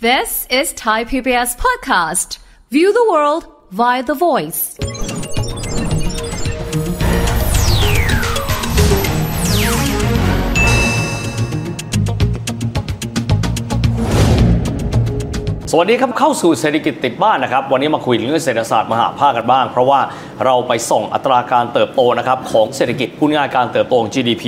This is Thai PBS podcast. View the world via the voice. สวัสดีครับเข้าสู่เศรษฐกิจติดบ้านนะครับ วันนี้มาคุยเรื่องเศรษฐศาสตร์มหาภาคกันบ้าง เพราะว่าเราไปส่องอัตราการเติบโตนะครับของเศรษฐกิจพูดง่ายการเติบโตของ GDP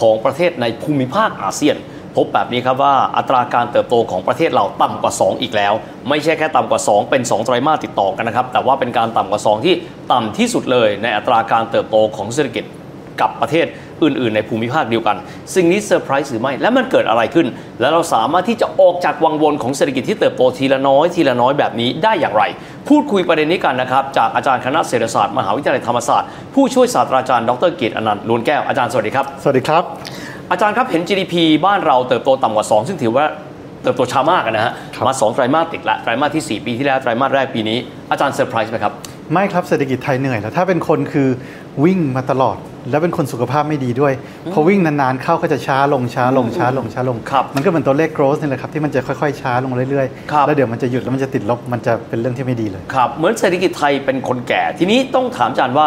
ของประเทศในภูมิภาคอาเซียน พบแบบนี้ครับว่าอัตราการเติบโตของประเทศเราต่ำกว่า 2 อีกแล้ว ไม่ใช่แค่ต่ำกว่า 2 เป็น 2 ไตรมาสติดต่อกันนะครับ แต่ว่าเป็นการต่ำกว่า 2 ที่ต่ำที่สุดเลยในอัตราการเติบโตของเศรษฐกิจกับประเทศอื่น ๆ ในภูมิภาคเดียวกัน สิ่งนี้เซอร์ไพรส์หรือไม่ และมันเกิดอะไรขึ้น และเราสามารถที่จะออกจากวังวนของเศรษฐกิจที่เติบโตทีละน้อยทีละน้อยแบบนี้ได้อย่างไร พูดคุยประเด็นนี้กันนะครับ จากอาจารย์คณะเศรษฐศาสตร์มหาวิทยาลัยธรรมศาสตร์ผู้ช่วยศาสตราจารย์ดรเกียรติอนันต์ล้วนแก้วอาจารย์สวัสดีครับ สวัสดีครับ อาจารย์ครับเห็น GDP บ้านเราเติบโตต่ำกว่า 2 ซึ่งถือว่าเติบโตช้ามากนะฮะครับมาสองไตรมาสติดละ ไตรมาสที่ 4 ปีที่แล้ว ไตรมาสแรกปีนี้ อาจารย์เซอร์ไพรส์ไหมครับ ไม่ครับ เศรษฐกิจไทยเหนื่อยแล้ว ถ้าเป็นคนคือวิ่งมาตลอด แล้วเป็นคนสุขภาพไม่ดีด้วย พอวิ่งนานๆเข้าก็จะช้าลงช้าลงช้าลงช้าลงครับมันก็เหมือนตัวเลข growth นี่แหละครับที่มันจะค่อยๆช้าลงเรื่อยครับๆแล้วเดี๋ยวมันจะหยุดแล้วมันจะติดลบ มันจะเป็นเรื่องที่ไม่ดีเลย ครับ เหมือนเศรษฐกิจไทยเป็นคนแก่ ทีนี้ต้องถามอาจารย์ว่า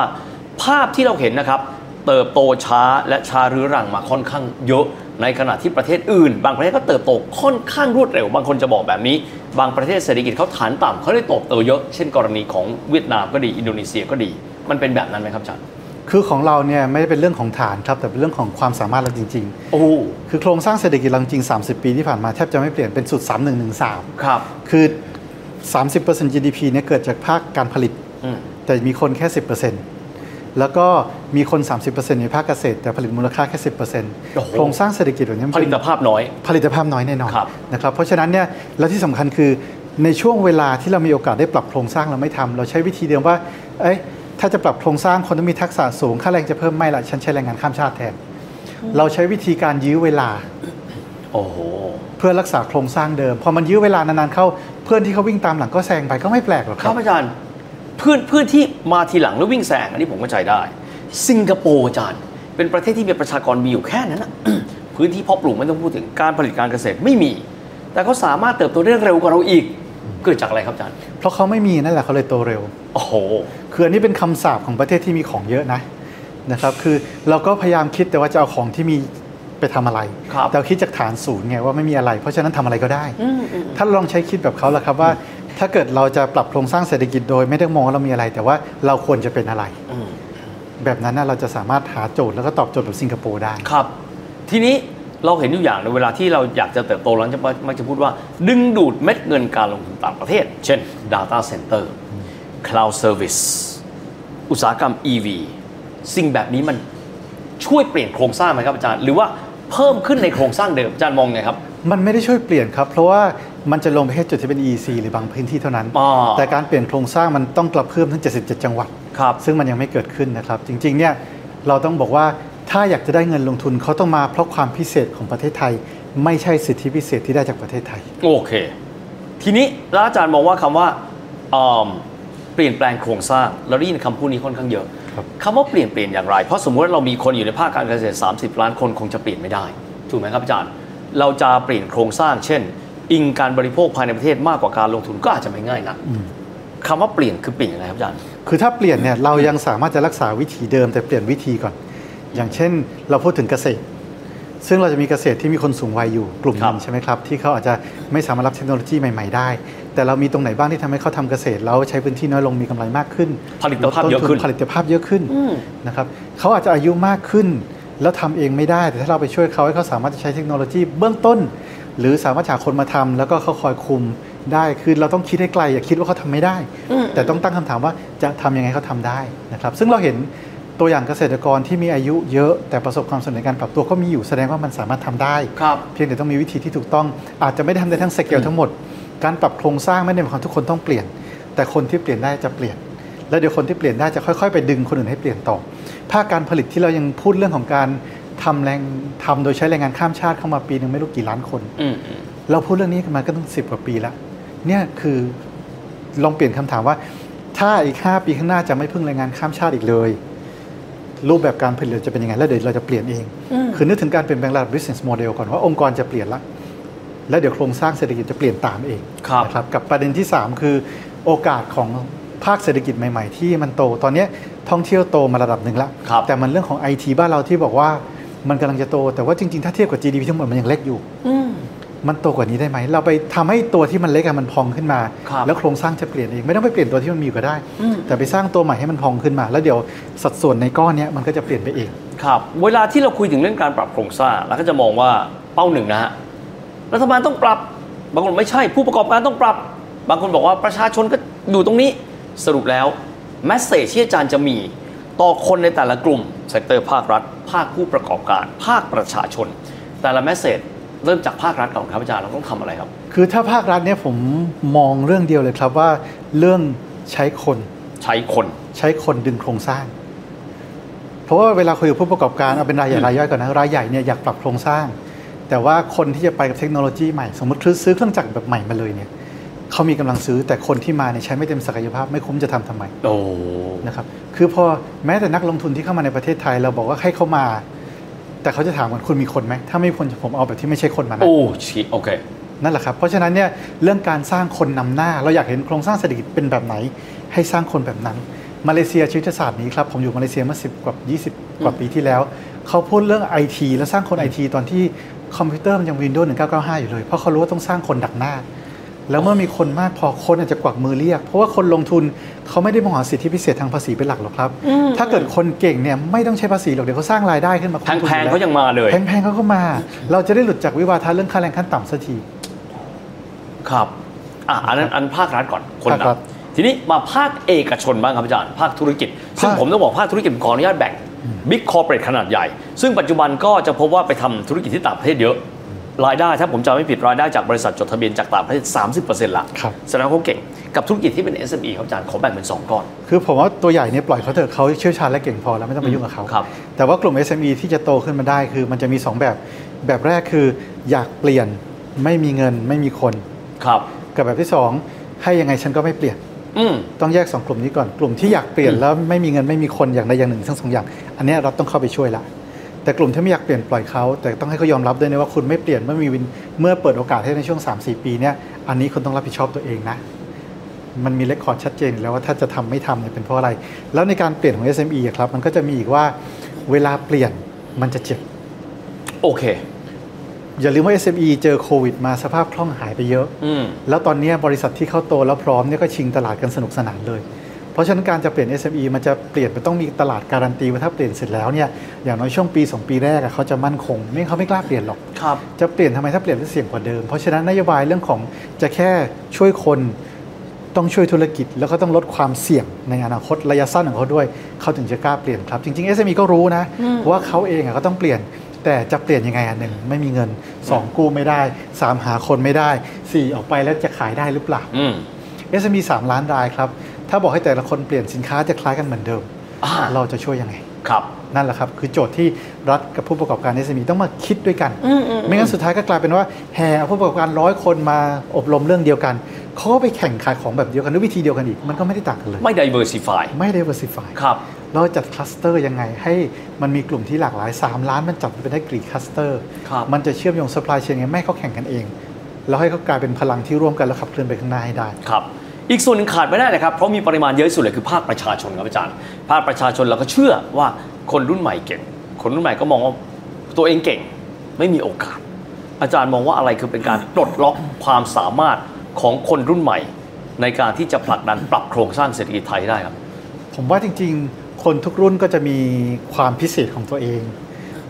ภาพที่เราเห็นนะครับ เติบโตช้าและช้าเรื้อรังมาค่อนข้างเยอะในขณะที่ประเทศอื่น บางประเทศก็เติบโตค่อนข้างรวดเร็ว บางคนจะบอกแบบนี้ บางประเทศเศรษฐกิจเขาฐานต่ำเขาได้เติบโตเยอะ เช่นกรณีของเวียดนามก็ดี อินโดนีเซียก็ดี มันเป็นแบบนั้นไหมครับอาจารย์คือของเราเนี่ยไม่ได้เป็นเรื่องของฐานครับแต่เป็นเรื่องของความสามารถเราจริงโอ้ๆคือโครงสร้างเศรษฐกิจเราจริงๆ30 ปีที่ผ่านมาแทบจะไม่เปลี่ยนเป็นสุด3113ครับ คือ 30% GDP เนี่ยเกิดจากภาคการผลิตอืมแต่มีคนแค่ 10% แล้วก็มีคน 30%ในภาคเกษตร แต่ผลิตมูลค่าแค่โอ้โห10%โครงสร้างเศรษฐกิจแบบนี้มันผลิตภาพน้อย ผลิตภาพน้อยแน่นอนครับนะครับเพราะฉะนั้นเนี่ยแล้วที่สำคัญคือในช่วงเวลาที่เรามีโอกาสได้ปรับโครงสร้างเราไม่ทำเราใช้วิธีเดิมว่าเอ้ยถ้าจะปรับโครงสร้างคนต้องมีทักษะสูงค่าแรงจะเพิ่มไม่ละฉันใช้แรงงานข้ามชาติแทน เราใช้วิธีการยื้อเวลาโอ้โหเพื่อรักษาโครงสร้างเดิม พอมันยื้อเวลานานๆเข้าเพื่อนที่เขาวิ่งตามหลังก็แซงไปก็ไม่แปลกหรอกคครัรับบอาจารย์เพื่อนเพื่อนที่มาทีหลังแล้ววิ่งแซงอันนี้ผมเข้าใจได้ สิงคโปร์อาจารย์ เป็นประเทศที่มีประชากรมีอยู่แค่นั้นนะพื้นที่เพาะปลูกไม่ต้องพูดถึงการผลิตการเกษตรไม่มี แต่เขาสามารถเติบโตได้เร็วกว่าเราอีกเกิดจากอะไรครับอาจารย์ เพราะเขาไม่มีนั่นแหละเขาเลยโตเร็ว โอ้โห คืออันนี้เป็นคำสาปของประเทศที่มีของเยอะนะนะครับ คือเราก็พยายามคิดแต่ว่าจะเอาของที่มีไปทำอะไรครับแต่เราคิดจากฐานศูนย์ไงว่าไม่มีอะไร เพราะฉะนั้นทำอะไรก็ได้ ถ้าลองใช้คิดแบบเขาละครับว่า ถ้าเกิดเราจะปรับโครงสร้างเศรษฐกิจโดยไม่ได้มองว่าเรามีอะไร แต่ว่าเราควรจะเป็นอะไรอืมแบบนั้นน่ะเราจะสามารถหาโจทย์แล้วก็ตอบโจทย์แบบสิงคโปร์ได้ ครับ ทีนี้เราเห็นอยู่อย่างในงเวลาที่เราอยากจะเติบโตเราจะมักจะพูดว่า ดึงดูดเม็ดเงินการลงทุนต่างประเทศ เช่น Data Center Cloud Service อุตสาหกรรม EV สิ่งแบบนี้มันช่วยเปลี่ยนโครงสร้างไหมครับอาจารย์ หรือว่าเพิ่มขึ้นในโครงสร้างเดิมอาจารย์มองไงครับ มันไม่ได้ช่วยเปลี่ยนครับ เพราะว่า มันจะลงไปแค่จุดที่เป็น EC หรือบางพื้นที่เท่านั้นอ๋อแต่การเปลี่ยนโครงสร้างมันต้องกลับเพิ่มทั้ง 77 จังหวัดครับซึ่งมันยังไม่เกิดขึ้นนะครับ จริงๆ เนี่ยเราต้องบอกว่าถ้าอยากจะได้เงินลงทุนเขาต้องมาเพราะความพิเศษของประเทศไทย ไม่ใช่สิทธิพิเศษที่ได้จากประเทศไทย โอเค ทีนี้แล้วอาจารย์มองว่าคำว่าอืมเปลี่ยนแปลงโครงสร้างเราได้ยินคำพูดนี้ค่อนข้างเยอะครับคำว่าเปลี่ยนเปลี่ยนอย่างไร เพราะสมมติว่าเรามีคนอยู่ในภาคการเกษตร 30 ล้านคนคงจะเปลี่ยนไม่ได้ ถูกไหมครับอาจารย์ เราจะเปลี่ยนโครงสร้าง เช่น อิงการบริโภคภายในประเทศมากกว่าการลงทุนก็อาจจะไม่ง่ายนักคำว่าเปลี่ยนคือเปลี่ยนยังไงครับอาจารย์คือถ้าเปลี่ยนเนี่ยเรายังสามารถจะรักษาวิธีเดิมแต่เปลี่ยนวิธีก่อน อย่างเช่น เราพูดถึงเกษตร ซึ่งเราจะมีเกษตรที่มีคนสูงวัยอยู่กลุ่มหครันึ่บงใช่ไหมครับที่เขาอาจจะไม่สามารถรับเทคโนโลยีใหม่ ๆ ได้ แต่เรามีตรงไหนบ้างที่ทำให้เขาทำเกษตรแล้วใช้พื้นที่น้อยลงมีกำไรมากขึ้น ผลิตภาพเยอะขึ้นลดต้ทุผลิตภาพเยอะขึ้นนะครับเขาอาจจะอายุมากขึ้นแล้วทำเองไม่ได้แต่ถ้าเราไปช่วยเขาให้เขาสามารถจะใช้เทคโนโลยีเบื้องต้น หรือสามารถหาคนมาทำแล้วก็เขาคอยคุมได้คือเราต้องคิดให้ไกล อย่าคิดว่าเขาทำไม่ได้ แต่ต้องตั้งคำถามว่าจะทำยังไงเขาทำได้นะครับซึ่งเราเห็นตัวอย่างเกษตรกรที่มีอายุเยอะแต่ประสบความสำเร็จในการปรับตัวก็มีอยู่แสดงว่ามันสามารถทำได้ครับเพียงแต่ต้องมีวิธีที่ถูกต้อง อาจจะไม่ได้ทำได้ทั้งสเกลทั้งหมด การปรับโครงสร้างไม่ได้หมายความทุกคนต้องเปลี่ยน แต่คนที่เปลี่ยนได้จะเปลี่ยน แล้วเดี๋ยวคนที่เปลี่ยนได้จะค่อย ๆ ไปดึงคนอื่นให้เปลี่ยนต่อภาคการผลิตที่เรายังพูดเรื่องของการ ทำแรงทำโดยใช้แรงงานข้ามชาติเข้ามาปีหนึ่งไม่รู้กี่ล้านคนอืมอืมเราพูดเรื่องนี้กันมาก็ต้องสิบกว่าปีแล้ว เนี่ยคือลองเปลี่ยนคำถามว่า ถ้าอีก 5 ปีข้างหน้าจะไม่พึ่งแรงงานข้ามชาติอีกเลย รูปแบบการผลิตเราจะเป็นยังไง แล้วเดี๋ยวเราจะเปลี่ยนเอง คือนึกถึงการเปลี่ยนแปลงระดับ business model ก่อนว่าองค์กรจะเปลี่ยนละแล้วเดี๋ยวโครงสร้างเศรษฐกิจจะเปลี่ยนตามเองครับนะครับกับประเด็นที่ 3 คือโอกาสของภาคเศรษฐกิจใหม่ ๆ ที่มันโต ตอนเนี้ยท่องเที่ยวโตมาระดับหนึ่งละครับแต่มันเรื่องของไอทีบ้านเราที่บอกว่า มันกำลังจะโต แต่ว่าจริง ๆ ถ้าเทียบกับ GDP ทั้งหมดมันยังเล็กอยู่มันโตกว่านี้ได้ไหม เราไปทำให้ตัวที่มันเล็กอะมันพองขึ้นมาครับแล้วโครงสร้างจะเปลี่ยนเองไม่ต้องไปเปลี่ยนตัวที่มันมีอยู่ก็ได้ แต่ไปสร้างตัวใหม่ให้มันพองขึ้นมา แล้วเดี๋ยวสัดส่วนในก้อนเนี้ยมันก็จะเปลี่ยนไปเองครับ เวลาที่เราคุยถึงเรื่องการปรับโครงสร้างเราก็จะมองว่าเป้าหนึ่งนะฮะรัฐบาลต้องปรับบางคนไม่ใช่ผู้ประกอบการต้องปรับ บางคนบอกว่าประชาชนก็อยู่ตรงนี้สรุปแล้ว message ที่อาจารย์จะมีต่อคนในแต่ละกลุ่ม sector ภาครัฐ ภาคผู้ประกอบการ ภาคประชาชน แต่ละแมสเซจเริ่มจากภาครัฐก่อนครับอาจารย์เราต้องทำอะไรครับ คือถ้าภาครัฐเนี่ยผมมองเรื่องเดียวเลยครับว่าเรื่องใช้คน ใช้คน ใช้คนดึงโครงสร้าง เพราะว่าเวลาคุยกับผู้ประกอบการเอาเป็นรายใหญ่รายย่อยก่อนนะรายใหญ่เนี่ยอยากปรับโครงสร้าง แต่ว่าคนที่จะไปกับเทคโนโลยีใหม่สมมติซื้อเครื่องจักรแบบใหม่มาเลยเนี่ย เขามีกำลังซื้อแต่คนที่มาเนี่ยใช้ไม่เต็มศักยภาพไม่คุ้มจะทำทำไมโอ้นะครับคือพอแม้แต่นักลงทุนที่เข้ามาในประเทศไทย เราบอกว่าให้เขามา แต่เขาจะถามว่าคุณมีคนไหมถ้าไม่มีคนผมเอาแบบที่ไม่ใช่คนมานะโอ้ชีโอเคนั่นแหละครับ เพราะฉะนั้นเนี่ยเรื่องการสร้างคนนำหน้า เราอยากเห็นโครงสร้างเศรษฐกิจเป็นแบบไหน ให้สร้างคนแบบนั้น มาเลเซียชีวิตศาสตร์นี้ครับผมอยู่มาเลเซียเมื่อ10กว่า20 กว่าปีที่แล้ว เขาพูดเรื่องไอทีและสร้างคนไอทีตอนที่คอมพิวเตอร์มันยัง Windows 1995 อยู่เลย เพราะเขารู้ว่าต้องสร้างคนดักหน้า แล้วเมื่อมีคนมากพอคนอาจจะกวักมือเรียก เพราะว่าคนลงทุนเขาไม่ได้มองหาสิทธิพิเศษทางภาษีเป็นหลักหรอกครับ ถ้าเกิดคนเก่งเนี่ยไม่ต้องใช้ภาษีหรอกเดี๋ยวเขาสร้างรายได้ขึ้นมาแพงๆเขายังมาเลยแพงๆเขาก็มา เราจะได้หลุดจากวิวาทะเรื่องค่าแรงขั้นต่ำสักทีครับอะอันนั้นอันภาครัฐก่อนคนภาครัฐนำทีนี้มาภาคเอกชนบ้างครับอาจารย์ภาคธุรกิจซึ่งภาคผมต้องบอกภาคธุรกิจผมขออนุญาตแบ่งบิ๊กคอร์เปอเรทขนาดใหญ่ ซึ่งปัจจุบันก็จะพบว่าไปทำธุรกิจที่ต่างประเทศเยอะ รายได้ถ้าผมจำไม่ผิดรายได้จากบริษัทจดทะเบียนจากต่างประเทศ 30%ละครับแสดงว่าเขาเก่งกับธุรกิจที่เป็น SME ครับอาจารย์ขอแบ่งเป็น 2ก้อน คือผมว่าตัวใหญ่เนี่ยปล่อยเขาเถอะเขาเชี่ยวชาญและเก่งพอแล้วไม่ต้องไปยุ่งกับเขาครับแต่ว่ากลุ่ม SME ที่จะโตขึ้นมาได้คือมันจะมี 2 แบบ แบบแรกคืออยากเปลี่ยนไม่มีเงินไม่มีคนครับกับแบบที่ 2 ให้ยังไงฉันก็ไม่เปลี่ยนอืมต้องแยก 2 กลุ่มนี้ก่อนกลุ่มที่อยากเปลี่ยนแล้วไม่มีเงินไม่มีคนอย่างใดอย่างหนึ่งทั้งสองอย่าง อันเนี้ยเราต้องเข้าไปช่วยละ แต่กลุ่มที่ไม่อยากเปลี่ยนปล่อยเขาแต่ต้องให้เขายอมรับด้วยนะว่าคุณไม่เปลี่ยนเมื่อมีวินเมื่อเปิดโอกาสให้ในช่วง 3-4 ปีเนี่ยอันนี้คุณต้องรับผิดชอบตัวเองนะ มันมีเลคคอร์ดชัดเจนอยู่แล้วว่าถ้าจะทำไม่ทำเนี่ยเป็นเพราะอะไร แล้วในการเปลี่ยนของ SME อะครับมันก็จะมีอีกว่าเวลาเปลี่ยนมันจะเจ็บโอเค อย่าลืมว่า SME เจอโควิด มาสภาพคล่องหายไปเยอะอืมแล้วตอนนี้บริษัทที่เข้าโตแล้วพร้อมเนี่ยก็ชิงตลาดกันสนุกสนานเลย เพราะฉะนั้นการจะเปลี่ยน SME มันจะเปลี่ยนมันต้องมีตลาดการันตีว่าถ้าเปลี่ยนเสร็จแล้วเนี่ยอย่างน้อยช่วงปี 2 ปีแรกอะเขาจะมั่นคง ไม่งั้นเขาไม่กล้าเปลี่ยนหรอกครับจะเปลี่ยนทำไมถ้าเปลี่ยนจะเสี่ยงกว่าเดิม เพราะฉะนั้นนโยบายเรื่องของจะแค่ช่วยคนต้องช่วยธุรกิจแล้วก็ต้องลดความเสี่ยงในอนาคตระยะสั้นของเขาด้วย เขาถึงจะกล้าเปลี่ยนครับ จริง ๆ SME ก็รู้นะว่าเขาเองอะก็ต้องเปลี่ยนแต่จะเปลี่ยนยังไงอันหนึ่งไม่มีเงินสองกู้ไม่ได้สามหาคนไม่ได้สี่ออกไปแล้วจะขายได้หรือเปล่าอืม SME 3 ล้านรายครับ ถ้าบอกให้แต่ละคนเปลี่ยนสินค้าจะคล้ายกันเหมือนเดิมอ่าเราจะช่วยยังไงครับนั่นแหละครับ คือโจทย์ที่รัฐกับผู้ประกอบการ SME ต้องมาคิดด้วยกัน ไม่งั้นสุดท้ายก็กลายเป็นว่าแห่เอาผู้ประกอบการร้อยคนมาอบรมเรื่องเดียวกันเขาก็ไปแข่งขายของแบบเดียวกันด้วยวิธีเดียวกันอีก มันก็ไม่ได้ต่างกันเลย ไม่ diversify ไม่ diversify ครับเราจัด cluster ยังไงให้มันมีกลุ่มที่หลากหลาย 3 ล้านมันจัดเป็นได้กี่ clusterครับมันจะเชื่อมโยง supply chain ยังไงไม่ให้เขาแข่งกันเอง แล้วให้เขากลายเป็นพลังที่ร่วมกันแล้วขับเคลื่อนไปข้างหน้าให้ได้ครับ อีกส่วนหนึ่งขาดไม่ได้นะครับ เพราะมีปริมาณเยอะที่สุดเลยคือภาคประชาชนครับอาจารย์ ภาคประชาชนเราก็เชื่อว่าคนรุ่นใหม่เก่ง คนรุ่นใหม่ก็มองว่าตัวเองเก่งไม่มีโอกาส อาจารย์มองว่าอะไรคือเป็นการปลดล็อกความสามารถของคนรุ่นใหม่ ในการที่จะผลักดันปรับโครงสร้างเศรษฐกิจไทยได้ครับ ผมว่าจริงๆ คนทุกรุ่นก็จะมีความพิเศษของตัวเอง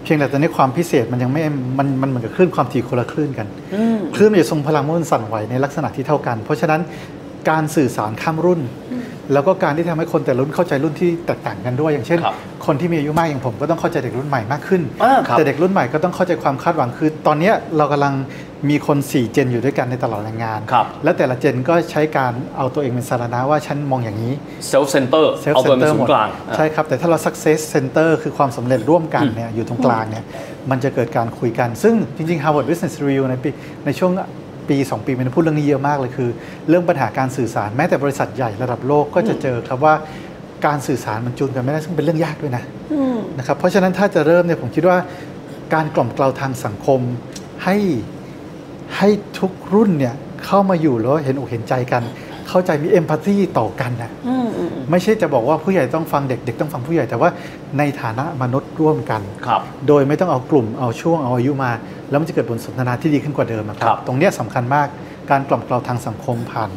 เพียงแต่ตอนนี้ความพิเศษมันยังไม่ มันมันเหมือนกับคลื่นความถี่คนละคลื่นกัน คลื่นมันจะทรงพลังเมื่อมันสั่นไหวในลักษณะที่เท่ากัน เพราะฉะนั้น การสื่อสารข้ามรุ่น แล้วก็การที่ทำให้คนแต่ละรุ่นเข้าใจรุ่นที่แตกต่างกันด้วย อย่างเช่นครับคนที่มีอายุมากอย่างผมก็ต้องเข้าใจเด็กรุ่นใหม่มากขึ้นอ่าครับแต่เด็กรุ่นใหม่ก็ต้องเข้าใจความคาดหวังคือ ตอนเนี้ยเรากำลังมีคน 4 เจนอยู่ด้วยกันในตลอดแรงงานครับและแต่ละเจนก็ใช้การเอาตัวเองเป็นสาระว่าฉันมองอย่างนี้ self center เซลเอาฟ์ตัวเซ็นเป็เตนอร์ศูหมนดย์กลาง ใช่ครับ แต่ถ้าเรา success center คือความสำเร็จร่วมกันเนี่ยอยู่ตรงกลางเนี่ยมันจะเกิดการคุยกัน ซึ่งจริงๆ Harvard Business Review ในปีในช่วง ปี 2 ปีมันพูดเรื่องนี้เยอะมากเลยคือ เรื่องปัญหาการสื่อสารแม้แต่บริษัทใหญ่ระดับโลกก็จะเจอครับว่าการสื่อสารมันจูนกันไม่ได้ซึ่งเป็นเรื่องยากด้วยนะนะครับเพราะฉะนั้นถ้าจะเริ่มเนี่ยผมคิดว่าการกล่อมเกลาทางสังคมให้ให้ทุกรุ่นเนี่ยเข้ามาอยู่แล้วเห็นอกเห็นใจกัน เข้าใจมีเอมพัตตีต่อกันนะ ไม่ใช่จะบอกว่าผู้ใหญ่ต้องฟังเด็กเด็กต้องฟังผู้ใหญ่แต่ว่าในฐานะมนุษย์ร่วมกันครับโดยไม่ต้องเอากลุ่มเอาช่วงเอาอายุมา แล้วมันจะเกิดบทสนทนาที่ดีขึ้นกว่าเดิมอะคครัรับบตรงเนี้ยสำคัญมากการกล่อมเกลาทางสังคมผ่าน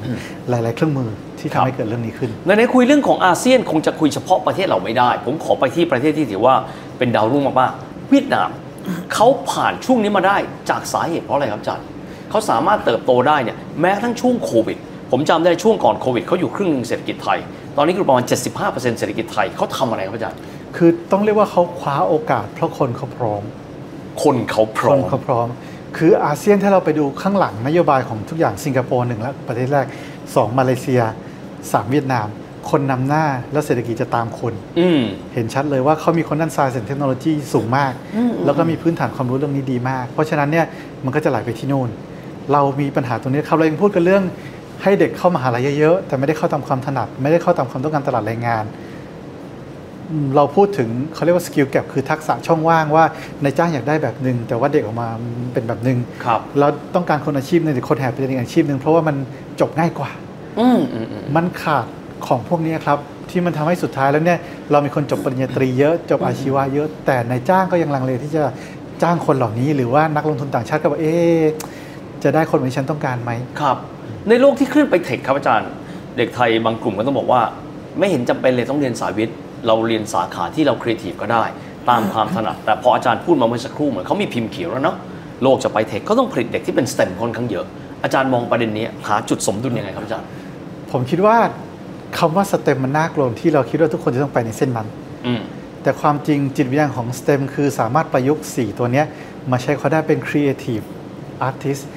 หลาย ๆ เครื่องมือที่ครัทำบให้เกิดเรื่องนี้ขึ้นในในคุยเรื่องของอาเซียนคงจะคุยเฉพาะประเทศเราไม่ได้ ผมขอไปที่ประเทศที่ถือว่าเป็นดาวรุ่งมากๆเวียดนามเขาผ่านช่วงนี้มาได้จากสาเหตุเพราะอะไรครับอาจารย์เขาสามารถเติบโตได้เนี่ยแม้กระทั้งช่วงโควิด ผมจำได้ช่วงก่อนโควิดเขาอยู่ครึ่งหนึ่งเศรษฐกิจไทย ตอนนี้คือประมาณ 75%เศรษฐกิจไทยเขาทำอะไรครับอาจารย์คือต้องเรียกว่าเขาคว้าโอกาสเพราะคนเขาพร้อม คนเขาพคร้อนมเขาพร้อม คืออาเซียนถ้าเราไปดูข้างหลังนโยบายของทุกอย่างสิงคโปร์หนึ่งแล้วประเทศแรกสองมาเลเซียสามเวียดนาม คนนำหน้าแล้วเศรษฐกิจจะตามคนอืมเห็นชัดเลยว่าเขามีคนด้านไซน์เทคโนโลยีสูงมาก แล้วก็มีพื้นฐานความรู้เรื่องนี้ดีมาก เพราะฉะนั้นเนี่ยมันก็จะไหลไปที่นู่นเรามีปัญหาตรงนี้ครับเรายังพูดกันเรื่อง ให้เด็กเข้ามหาลัยเยอะๆ แต่ไม่ได้เข้าตามความถนัด ไม่ได้เข้าตามความต้องการตลาดแรงงานอืมเราพูดถึงเขาเรียกว่าสกิลแก p คือทักษะช่องว่างว่าในายจ้างอยากได้แบบหนึ่งแต่ว่าเด็กออกมาเป็นแบบหนึ่งครับเราต้องการคนอาชีพหนึงหรือคนแหบเป็นอีกอาชีพหนึ่งเพราะว่ามันจบง่ายกว่าอืมอืมอืมมันขาดของพวกนี้ครับ ที่มันทำให้สุดท้ายแล้วเนี่ยเรามีคนจบปริญญาตรีเยอะจบอาชีวะเยอะแต่นายจ้างก็ยังลังเลที่จะจ้างคนเหล่านี้ หรือว่านักลงทุนต่างชาติก็บอกเอ๊ะ จะได้คนเหมือนที่ฉันต้องการไหมครับ ในโลกที่เคลื่อนไป tech ครับอาจารย์ เด็กไทยบางกลุ่มก็ต้องบอกว่า ไม่เห็นจำเป็นเลยต้องเรียนสายวิทย์เราเรียนสาขาที่เราครีเอทีฟก็ได้ ตามความถนัด แต่พออาจารย์พูดมาเมื่อสักครู่เหมือนเขามีพิมพ์เขียวแล้วเนาะโลกจะไป tech ก็ต้องผลิตเด็กที่เป็น STEM ค่อนข้างเยอะ อาจารย์มองประเด็นนี้หาจุดสมดุลยังไงครับอาจารย์ ผมคิดว่าคำว่าสเต็มมันน่ากลัวที่เราคิดว่าทุกคนจะต้องไปในเส้นนั้นอืมแต่ความจริงจิตวิญญาณของ STEM คือสามารถประยุกต์ 4 ตัวเนี้ยมาใช้เขาได้เป็น Creative Artist อืม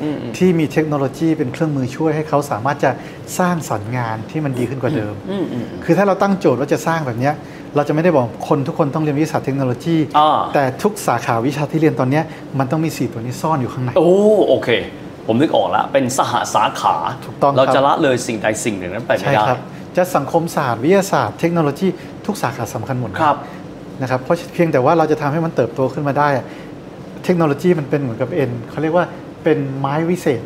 อืมที่มีเทคโนโลยีเป็นเครื่องมือช่วยให้เขาสามารถจะสร้างสรรค์งานที่มันดีขึ้นกว่าเดิมอืมอืมคือถ้าเราตั้งโจทย์ว่าจะสร้างแบบเนี้ยเราจะไม่ได้บอกคนทุกคนต้องเรียนวิทยาศาสตร์เทคโนโลยีอ่าแต่ทุกสาขาวิชาที่เรียนตอนเนี้ยมันต้องมี4ตัวนี้ซ่อนอยู่ข้างใน โอ้โอเค ผมนึกออกแล้วเป็นสหสาขาถูกต้องครับเราจะละเลยสิ่งใดสิ่งหนึ่งนั้นไปไม่ใช่ได้ครับจะสังคมศาสตร์วิทยาศาสตร์เทคโนโลยีทุกสาขาสำคัญหมดนะครับนะครับเพราะเพียงแต่ว่าเราจะทำให้มันเติบโตขึ้นมาได้อะเทคโนโลยีมันเป็นเหมือนกับเอ็นเขาเรียกว่า เป็นไม้วิเศษ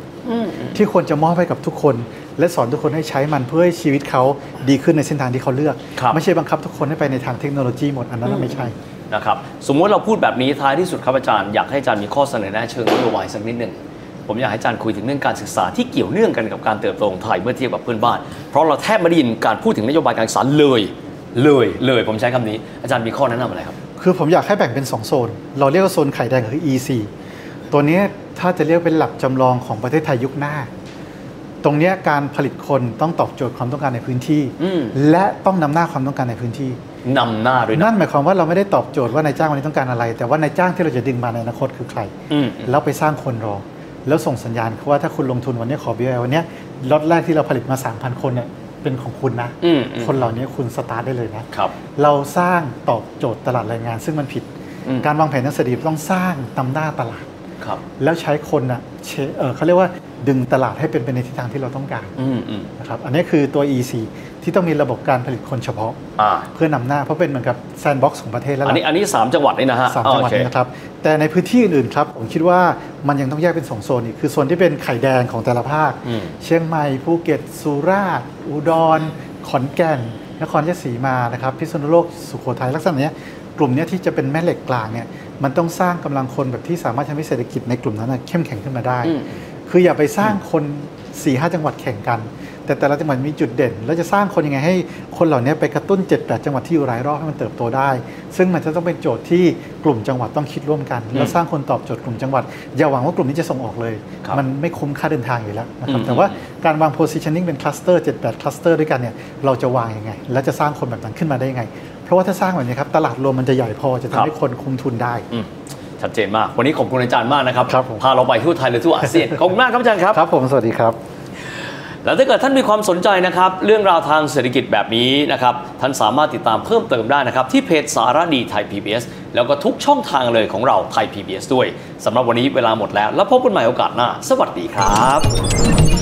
ที่ควรจะมอบให้กับทุกคน และสอนทุกคนให้ใช้มันเพื่อให้ชีวิตเขาดีขึ้นในเส้นทางที่เขาเลือกครับไม่ใช่บังคับทุกคนให้ไปในทางเทคโนโลยีหมดอันนั้นนะไม่ใช่นะครับสมมติเราพูดแบบนี้ท้ายที่สุดครับอาจารย์อยากให้อาจารย์มีข้อเสนอแนะเชิงนโยบายสักนิดหนึ่งผมอยากให้อาจารย์คุยถึงเรื่องการศึกษาที่เกี่ยวเนื่องกันกับการเติบโตของไทยเมื่อเทียบกับเพื่อนบ้าน เพราะเราแทบไม่ได้ยินการพูดถึงนโยบายการศึกษาเลย เลยเลยผมใช้คำนี้อาจารย์มีข้อแนะนำอะไรครับคือผมอยากให้แบ่งเป็น 2 โซน เราเรียกว่าโซนไข่แดงคือ EC ตัวเนี้ย ถ้าจะเรียกเป็นหลักจำลองของประเทศไทยยุคหน้า ตรงเนี้ยการผลิตคนต้องตอบโจทย์ความต้องการในพื้นที่อืมและต้องนำหน้าความต้องการในพื้นที่นำหน้าด้วยนะนั่นหมายความว่าเราไม่ได้ตอบโจทย์ว่านายจ้างวันนี้ต้องการอะไร แต่ว่านายจ้างที่เราจะดึงมาในอนาคตคือใครอืมแล้วไปสร้างคนรอ แล้วส่งสัญญาณว่าถ้าคุณลงทุนวันนี้ขอ BI วันเนี้ยล็อตแรกที่เราผลิตมา 3,000 คนเนี่ยเป็นของคุณนะอืมอืมคนเหล่านี้คุณสตาร์ทได้เลยนะครับ เราสร้างตอบโจทย์ตลาดแรงงาน ซึ่งมันผิดอืมการวางแผนทางเศรษฐกิจต้องสร้างตำหน้าตลาดครับ แล้วใช้คนอะเชเออเขาเรียกว่าดึงตลาดให้เป็นไปในทิศทางที่เราต้องการอืมอืมนะครับอันนี้คือตัว EC ที่ต้องมีระบบการผลิตคนเฉพาะอ่าเพื่อนำหน้าเพราะเป็นเหมือนกับแซนด์บ็อกซ์ของประเทศแล้วอันล่ะนี้อันนี้สามจังหวัดนี่นะฮะสามจังหวัดโอเคนี้นะครับ แต่ในพื้นที่อื่นๆครับ ผมคิดว่ามันยังต้องแยกเป็นสองโซนอีก คือโซนที่เป็นไข่แดงของแต่ละภาคอืมเชียงใหม่ภูเก็ต สุราษฎร์อุดร ขอนแก่น นครราชสีมานะครับพิษณุโลกสุโขทัยลักษณะเนี้ยกลุ่มเนี้ยที่จะเป็นแม่เหล็กกลางเนี่ย มันต้องสร้างกำลังคนแบบที่สามารถทำให้เศรษฐกิจในกลุ่มนั้นนะเข้มแข็งขึ้นมาได้อืมคืออย่าไปสร้างคน4ี่ห้าจังหวัดแข่งกัน แต่แต่ละจังหวัดมีจุดเด่น แล้วจะสร้างคนยังไงให้ คนเหล่านี้ไปกระตุ้น7 8จังหวัดที่อยู่รายรอบให้มันเติบโตได้ ซึ่งมันจะต้องเป็นโจทย์ที่กลุ่มจังหวัดต้องคิดร่วมกัน แล้วสร้างคนตอบโจทย์กลุ่มจังหวัด อย่าหวังว่ากลุ่มนี้จะส่งออกเลยครับมันไม่คุ้มค่าเดินทางอยู่แล้วนะครับอืมแต่ว่าการวาง positioning เป็น cluster 7 8 cluster ด้วยกันเนี่ยเราจะวางยังไง และจะสร้างคนแบบนั้นขึ้นมาได้ยังไงเพ ราะว่าถ้าสร้างแบบนี้ครับตลาดรวมมันจะใหญ่พอจะทำให้คนคุ้มทุนได้อืมชัดเจนมาก วันนี้ขอบคุณอาจารย์มากนะครับครับผมพาเราไปทั่วไทยหรือทั่วอาเซียนขอบคุณมากครับอาจารย์ครับครับ ผมสวัสดีครับแล้วถ้าเกิดท่านมีความสนใจนะครับ เรื่องราวทางเศรษฐกิจแบบนี้นะครับ ท่านสามารถติดตามเพิ่มเติมได้นะครับ ที่เพจสารดีไทย PBS แล้วก็ทุกช่องทางเลยของเราไทย PBS ด้วยสำหรับวันนี้เวลาหมดแล้ว แล้วพบกันใหม่โอกาสหน้า สวัสดีครับ